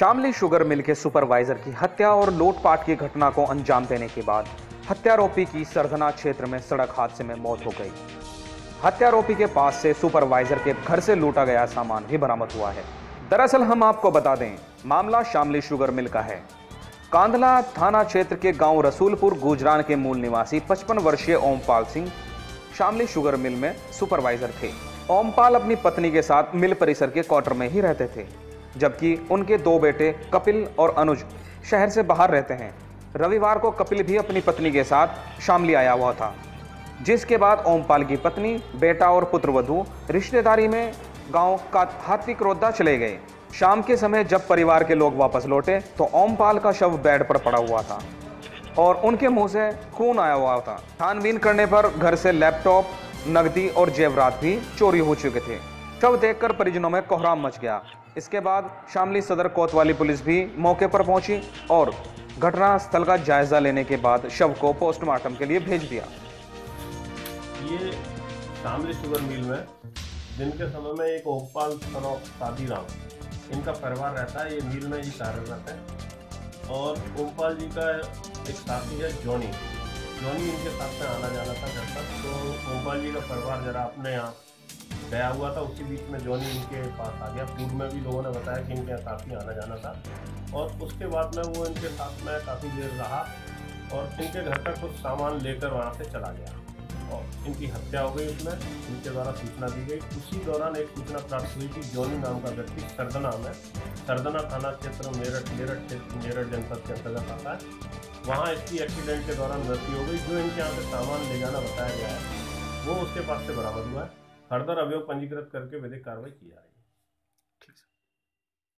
Shamli sugar मिल के supervisor की हत्या और लूटपाट की घटना को अंजाम देने के बाद हत्यारोपी की सरधना क्षेत्र में सड़क हादसे में मौत हो गई। हत्यारोपी के पास से सुपरवाइजर के घर से लूटा गया सामान भी बरामद हुआ है। दरअसल हम आपको बता दें, मामला शामली शुगर मिल का है। कांधला थाना क्षेत्र के गाँव रसूलपुर, गुजरान के मूल निवासी 55 वर्षीय ओमपाल सिंह शामली शुगर मिल में सुपरवाइजर थे। ओमपाल अपनी पत्नी के साथ मिल परिसर के क्वार्टर में ही रहते थे। जबकि उनके दो बेटे कपिल और अनुज शहर से बाहर रहते हैं। रविवार को कपिल भी अपनी पत्नी के साथ शामली आया हुआ था, जिसके बाद ओमपाल की पत्नी, बेटा और पुत्रवधु रिश्तेदारी में गाँव का हाथी रोदा चले गए। शाम के समय जब परिवार के लोग वापस लौटे तो ओमपाल का शव बेड पर पड़ा हुआ था और उनके मुँह से खून आया हुआ था। छानबीन करने पर घर से लैपटॉप नकदी और जेवरात भी चोरी हो चुके थे। शव देखकर परिजनों में कोहराम मच गया? इसके बाद शामली सदर कोतवाली पुलिस भी मौके पर पहुँची और घटना स्थल का जायजा लेने के बाद शव को पोस्टमार्टम के लिए भेज दिया। ये शामली शुगर मिल में दिन के समय में एक ओकपाल सनो सादीराम इनका परिवार रहता है, ये मिल में ही कार्यरत है। और ओमपाल जी का एक साथी है, जॉनी। जॉनी इनके साथ में आना जाना था घर तक तो ओमपाल जी का परिवार जरा अपने यहाँ गया हुआ था, उसी बीच में जॉनी इनके पास आ गया। पूर्व में भी लोगों ने बताया कि इनके काफ़ी आना जाना था। और उसके बाद में वो इनके साथ में काफ़ी देर रहा और इनके घर का कुछ सामान लेकर वहाँ से चला गया। और इनकी हत्या हो गई उसमें, इनके द्वारा सूचना दी गई। उसी दौरान एक सूचना प्राप्त हुई कि जॉनी नाम का व्यक्ति सरदना में, सरदना थाना क्षेत्र मेरठ मेरठ क्षेत्र मेरठ जनपद के अंतर्गत आता है। वहाँ इसकी एक्सीडेंट के दौरान मृत्यु हो गई। जो इनके यहाँ से सामान ले जाना बताया गया है, वो उसके पास से बरामद हुआ है। फर्दर अवयव पंजीकृत करके विधिक कार्रवाई की जा रही है।